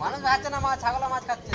মানুষ খাচ্ছে না মাছ ছাগলা মাছ খাচ্ছে।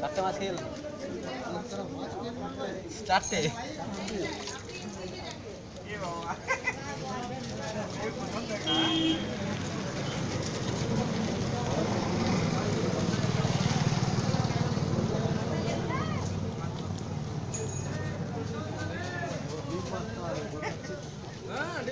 চারটে মাছ খেল চারটে?